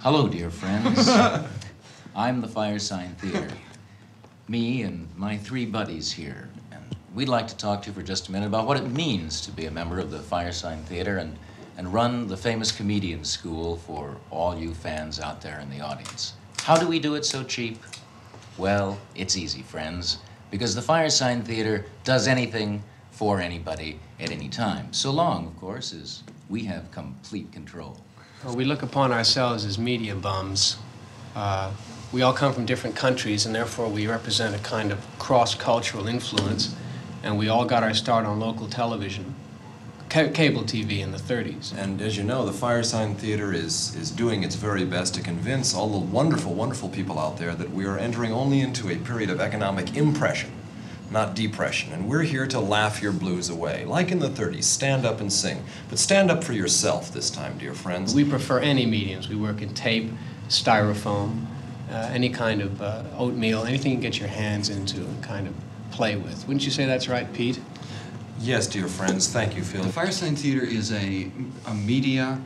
Hello, dear friends. I'm the Firesign Theater. Me and my three buddies here. And we'd like to talk to you for just a minute about what it means to be a member of the Firesign Theater and, and run the famous comedian school for all you fans out there in the audience. How do we do it so cheap? Well, it's easy, friends, because the Firesign Theater does anything for anybody at any time. So long, of course, as we have complete control. Well, we look upon ourselves as media bums. Uh, we all come from different countries, and therefore we represent a kind of cross-cultural influence, and we all got our start on local television, ca- cable TV in the 30s. And as you know, the Firesign Theater is, is doing its very best to convince all the wonderful, wonderful people out there that we are entering only into a period of economic impression, not depression. And we're here to laugh your blues away. Like in the 30s, stand up and sing. But stand up for yourself this time, dear friends. We prefer any mediums. We work in tape, styrofoam, uh, any kind of uh, oatmeal, anything you can get your hands into and kind of play with. Wouldn't you say that's right, Pete? Yes, dear friends. Thank you, Phil. The Firesign Theater is a, a media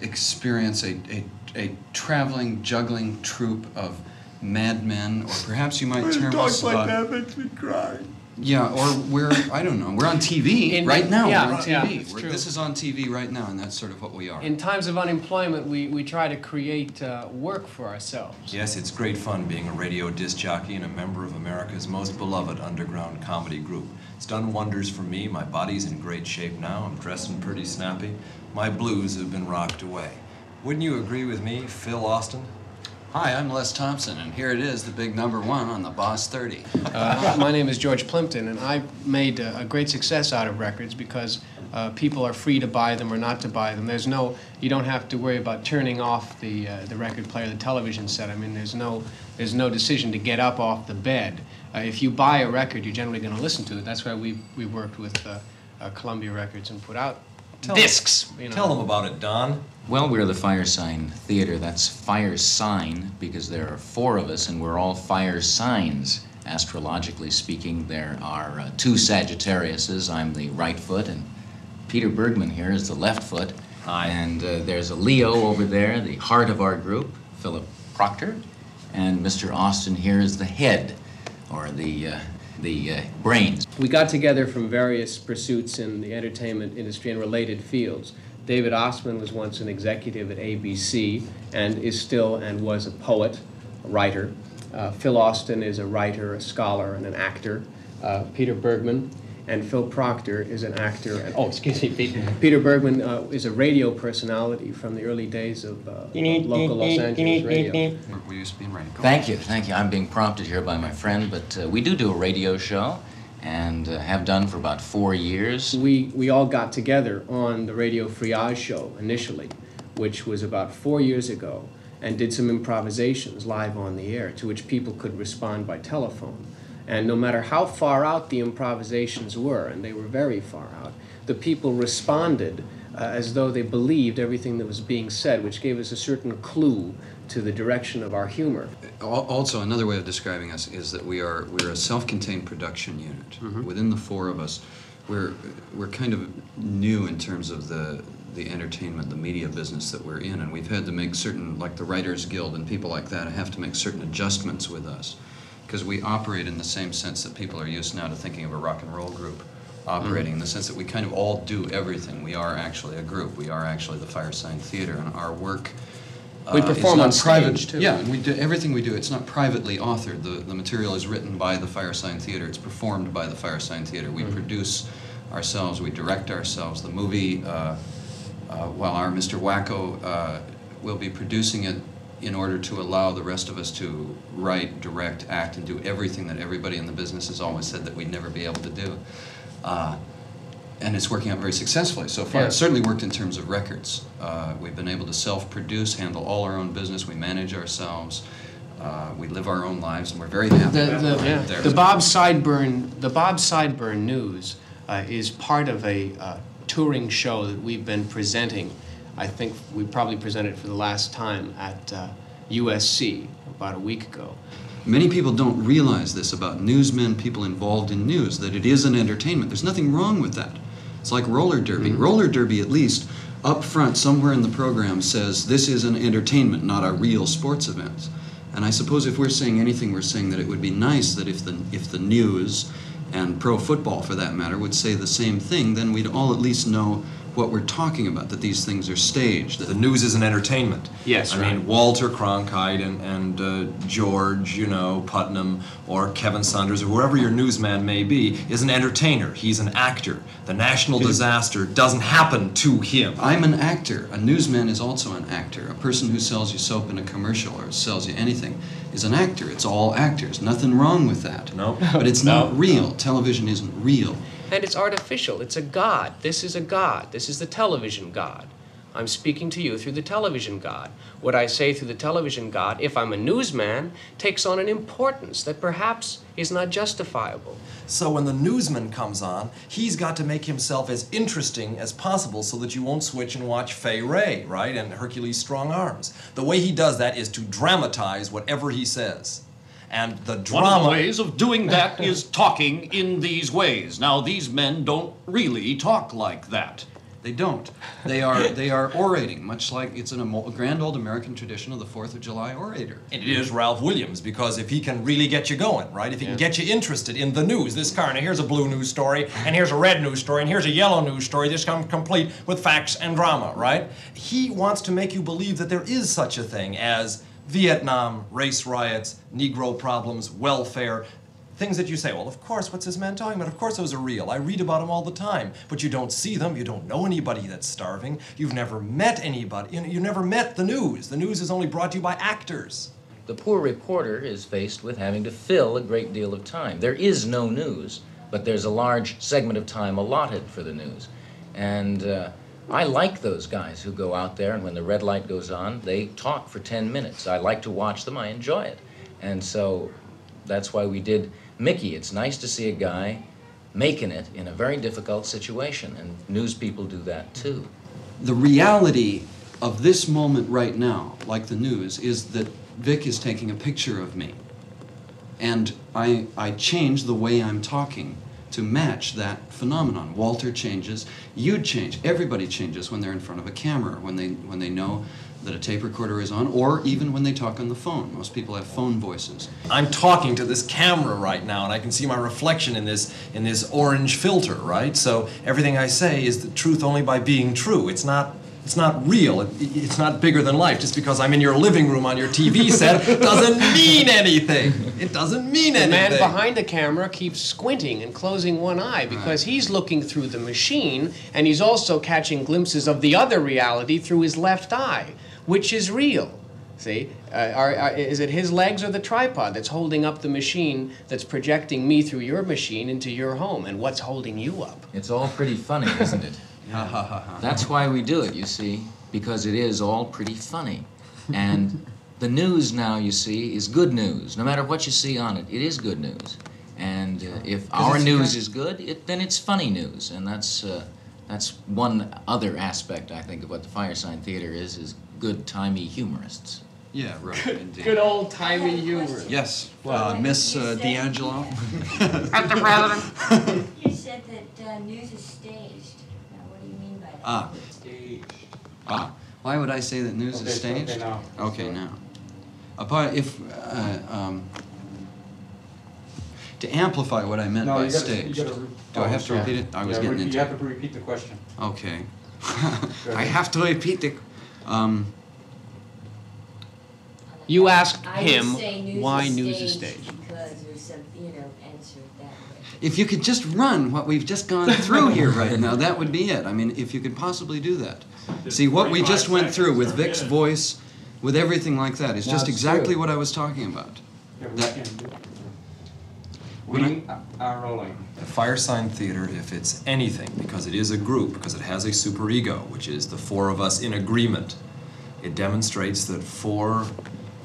experience, a, a, a traveling, juggling troupe of madmen, or perhaps you might term us about. makes me cry. Yeah, or we're, I don't know, we're on TV In- right now. yeah, we're on yeah, TV. it's We're- true. This is on TV right now, and that's sort of what we are. In times of unemployment, we, we try to create uh, work for ourselves. Yes, it's great fun being a radio disc jockey and a member of America's most beloved underground comedy group. It's done wonders for me. My body's in great shape now. I'm dressing pretty snappy. My blues have been rocked away. Wouldn't you agree with me, Phil Austin? Hi, I'm Les Thompson, and here it is, the big number one on the Boss 30. Uh, my name is George Plimpton, and I made a, a great success out of records because uh, people are free to buy them or not to buy them. There's no, you don't have to worry about turning off the uh, the record player, the television set. I mean, there's no, there's no decision to get up off the bed. Uh, if you buy a record, you're generally going to listen to it. That's why we we worked with uh, uh, Columbia Records and put out Tell discs. You know. Tell them about it, Don. Well, we're the Firesign Theater. That's fire sign because there are four of us and we're all fire signs. Astrologically speaking, there are uh, two Sagittariuses. I'm the right foot, and Peter Bergman here is the left foot. Hi. And uh, there's a Leo over there, the heart of our group, Philip Proctor. And Mr. Austin here is the head, or the, uh, the uh, brains. We got together from various pursuits in the entertainment industry and related fields. David Ossman was once an executive at ABC and is still and was a poet, a writer. Uh, Phil Austin is a writer, a scholar, and an actor. Uh, Peter Bergman and Phil Proctor is an actor. And, oh, excuse me, Pete. Peter Bergman uh, is a radio personality from the early days of uh, local Los Angeles radio. We're- We used to be in radio. Thank you, thank you. I'm being prompted here by my friend, but uh, we do do a radio show and uh, have done for about four years. we, we all got together on the Radio Free Oz show initially, which was about four years ago, and did some improvisations live on the air to which people could respond by telephone. And no matter how far out the improvisations were, and they were very far out, the people responded uh, as though they believed everything that was being said, which gave us a certain clue to the direction of our humor. Also, another way of describing us is that we are we're a self-contained production unit. Mm-hmm. Within the four of us, we're we're kind of new in terms of the the entertainment, the media business that we're in, and we've had to make certain, like the Writers Guild and people like that, have to make certain adjustments with us because we operate in the same sense that people are used now to thinking of a rock and roll group operating in the sense that we kind of all do everything. We are actually a group. We are actually the Firesign Theater, and our work. We uh, is perform on stage, private, too. Yeah, and we do everything we do. It's not privately authored. The the material is written by the Firesign Theater. It's performed by the Firesign Theater. We produce ourselves. We direct ourselves. The movie, uh, uh, while our Mr. Wacko uh, will be producing it in order to allow the rest of us to write, direct, act, and do everything that everybody in the business has always said that we'd never be able to do. Uh, and it's working out very successfully so far. Yeah. It's certainly worked in terms of records. Uh, we've been able to self-produce, handle all our own business. We manage ourselves. Uh, we live our own lives, and we're very happy. The, the, Right there. the Bob Sideburn, the Bob Sideburn News uh, is part of a uh, touring show that we've been presenting. I think we probably presented for the last time at uh, USC about a week ago. Many people don't realize this about newsmen, people involved in news, that it is an entertainment. There's nothing wrong with that. It's like roller derby. Roller derby, at least, up front, somewhere in the program, says this is an entertainment, not a real sports event. And I suppose if we're saying anything, we're saying that it would be nice that if the, if the news and pro football, for that matter, would say the same thing, then we'd all at least know what we're talking about, that these things are staged. That the news is an entertainment. Yes, I right. mean, Walter Cronkite and, and uh, George, you know, Putnam, or Kevin Saunders, or whoever your newsman may be, is an entertainer. He's an actor. The national disaster doesn't happen to him. I'm an actor. A newsman is also an actor. A person who sells you soap in a commercial or sells you anything is an actor. It's all actors. Nothing wrong with that. No. But it's not real. Television isn't real. And it's artificial. It's a god. This is a god. This is the television god. I'm speaking to you through the television god. What I say through the television god, if I'm a newsman, takes on an importance that perhaps is not justifiable. So when the newsman comes on, he's got to make himself as interesting as possible so that you won't switch and watch Fay Wray, right? And Hercules' Strong Arms. The way he does that is to dramatize whatever he says. And the drama. One of the ways of doing that is talking in these ways. Now, these men don't really talk like that. They don't. They are they are orating, much like it's an, a grand old American tradition of the Fourth of July orator. It is Ralph Williams because if he can really get you going, right? If he can get you interested in the news, this car, now here's a blue news story, and here's a red news story, and here's a yellow news story. This comes complete with facts and drama, right? He wants to make you believe that there is such a thing as Vietnam, race riots, Negro problems, welfare. Things that you say, well, of course, what's this man talking about? Of course, those are real. I read about them all the time. But you don't see them. You don't know anybody that's starving. You've never met anybody. You, never met the news. The news is only brought to you by actors. The poor reporter is faced with having to fill a great deal of time. There is no news, but there's a large segment of time allotted for the news. And uh, I like those guys who go out there and when the red light goes on, they talk for 10 minutes. I like to watch them, I enjoy it. And so that's why we did Mickey. It's nice to see a guy making it in a very difficult situation, and news people do that too. The reality of this moment right now, like the news, is that Vic is taking a picture of me. And I, I change the way I'm talking to match that phenomenon. Walter changes, you change, everybody changes when they're in front of a camera, when they, when they know that a tape recorder is on, or even when they talk on the phone. Most people have phone voices. I'm talking to this camera right now, and I can see my reflection in this in this orange filter, right? So everything I say is the truth only by being true. It's not. It's not real. It, it's not bigger than life. Just because I'm in your living room on your TV set doesn't mean anything. It doesn't mean The anything. The man behind the camera keeps squinting and closing one eye because he's looking through the machine and he's also catching glimpses of the other reality through his left eye, which is real. See, uh, are, are, is it his legs or the tripod that's holding up the machine that's projecting me through your machine into your home? And what's holding you up? It's all pretty funny, isn't it? That's why we do it, you see, because it is all pretty funny. And the news now, you see, is good news. No matter what you see on it, it is good news. And uh, if our news is good, it, then it's funny news. And that's, uh, that's one other aspect, I think, of what the Firesign Theater is, is good-timey humorists. Yeah, right, indeed. Good old timey humor. Yes, uh, Miss uh, D'Angelo? You said that uh, news is staged. Now, what do you mean by that? Ah. Ah, why would I say that news is Okay, okay, staged? now. Okay, now. Apart, if, uh, um, to amplify what I meant No, by gotta, staged. re- Do I have to oh, repeat it? I was yeah, getting re- into You have to repeat the question. Okay. I have to repeat the, um, You asked I him news why is news is staged staged. Some, you know, answer that way. if you could just run what we've just gone through here right now, that would be it. I mean, if you could possibly do that. See, what we just went through with Vic's voice, with everything like that, is just exactly true. what I was talking about. Yeah, we That- can do it. When I- We are rolling. The Firesign Theater, if it's anything, because it is a group, because it has a superego, which is the four of us in agreement, it demonstrates that four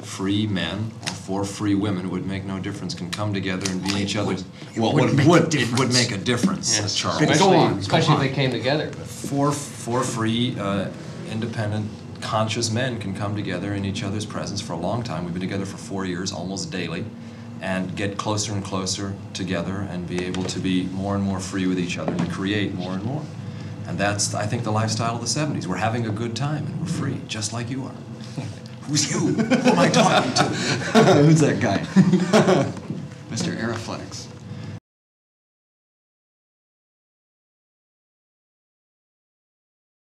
free men or four free women would make no difference, can come together and be in each other's. Well, would, would, it would make a difference, Yes. Charles. Go Especially, on, go especially on. if they came together. But Four, four free, uh, independent, conscious men can come together in each other's presence for a long time. We've been together for four years, almost daily, and get closer and closer together and be able to be more and more free with each other to create more and more. And that's, I think, the lifestyle of the 70s. We're having a good time and we're free, just like you are. Who's you? Who am I talking to? Who's that guy? Mr. Arriflex.